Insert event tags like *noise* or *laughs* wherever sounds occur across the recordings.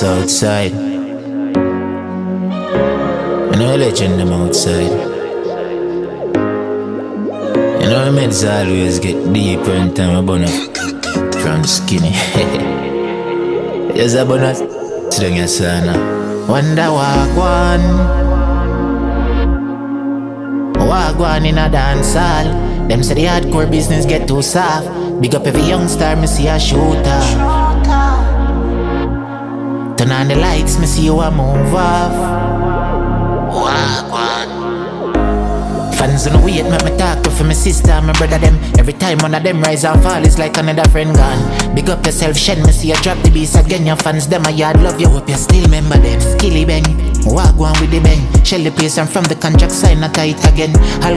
Southside. You know, legend them outside. You know, the meds always get deeper in time I burn up from skinny. *laughs* yes, I burn up. Sing your son. Wonder wagwan. Wagwan in a dance hall. Them say the hardcore business get too soft. Big up every young star, me see a shooter. Turn on the lights, me see you a move off. Wagwan. Fans on the wait, make me talk to for my sister and my brother them. Every time one of them rise and fall, it's like another friend gone. Big up yourself, Shen, me see you drop the beats again. Your fans, them I yard love you, hope you still remember them. Skillibeng, Wagwan with the bang. Shell the place and from the contract sign, not tight again.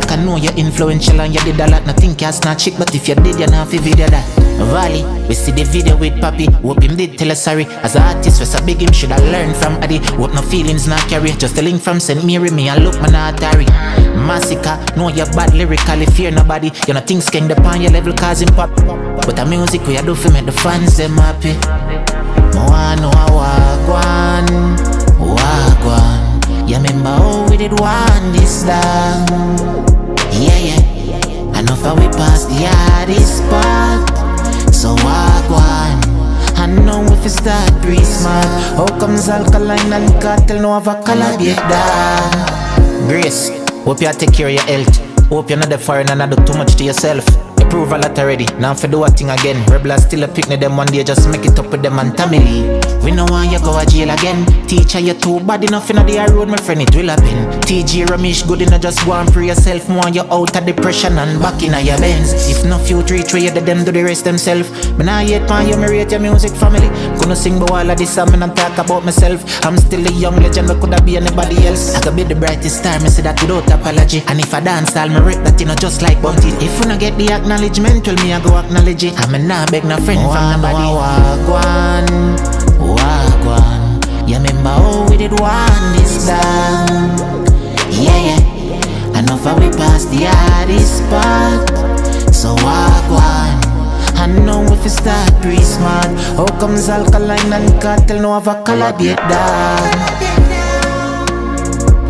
Can know you're influential and you did a lot. Nothing can snatch it, but if you did, you're not fi video that. Valley, we see the video with Papi. Hope him did tell us sorry. As an artist, we so big him shoulda learned from Addy. Hope no feelings not carry. Just a link from St. Mary, me and look man artery. Masicka, know you're bad lyrically, fear nobody. You know things can depend your level causing pop. But the music we a do for make the fans them happy. Mo want know a wagwan, wagwan. You remember how oh, we did one this down? Yeah, yeah. Enough how we pass the hardest part. So wagwan. I know if it's start breathe smart. How comes alkaline and Kartel no have a color beat down? Grace, hope you take care of your health. Hope you're not the foreign and not do too much to yourself. Prove a lot already. Now for do a thing again. Rebel still a picnic them one day, just make it up with them and family. We know why you go a jail again. Teacher, you too bad enough in the road, my friend, it will happen. TG Ramesh good enough, just go and pray yourself more. You out of depression and back in your bends. If no future, try you them do the rest themselves. Me nah yet pan you, me rate your music family. Gonna sing about all of this me not talk about myself. I'm still a young legend, I coulda be anybody else. I could be the brightest star, me say that without apology. And if I dance, I'll me rip that you know just like Bounty. If we not get the acknowledgement, well me I go acknowledge it. I'm not beg no friend from nobody. Wagwan, wagwan. You remember how we did one this down? Yeah, yeah. Enough how we passed the hardest part. So wagwan. I know if you start breathe smart. How comes alkaline and Kartel no have a color beat down?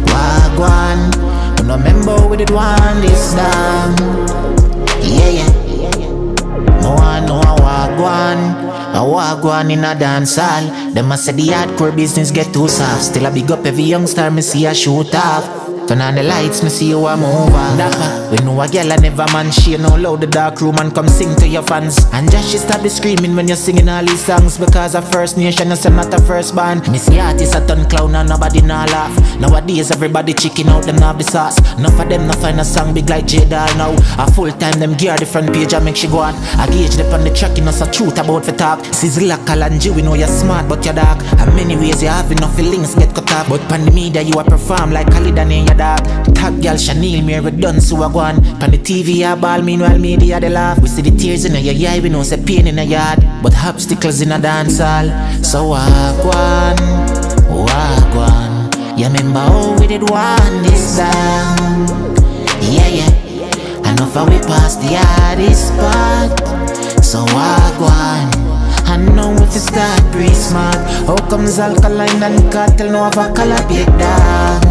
Wagwan. You remember we did one this down? Yeah, yeah. No one know a wagwan. A wagwan in a dance hall. Them a say the hardcore business get too soft. Still a big up every youngster, me see a shoot off. Turn on the lights, me see you a move on. Dapper, we know a girl a never man. She no loud the dark room and come sing to your fans. And just she start be screaming when you're singing all these songs because a First Nation, you say not a first band. Me see artists a ton clown and nobody nah laugh. Nowadays everybody chicken out them have the sauce. Enough of them no find a song big like Jada now. A full time them gear the front page and make she go on. I gauge them on the track, you know so truth about for talk. Sizzla like Kalonji, we know you're smart but you're dark. And many ways you have enough feelings get cut off. But pan the media you a perform like Khalid and your dog. Top girl Chanel, me done so I go. Pan the TV I ball meanwhile media they laugh. We see the tears in your eye, we know say pain in the yard. But obstacles in a dance hall. So walk one, walk one. You remember how we did one this time? Yeah, yeah. Enough how we passed the hardest part. So walk one. I know if you start breathe smart. How comes alkaline and Kartel no have a color beat down?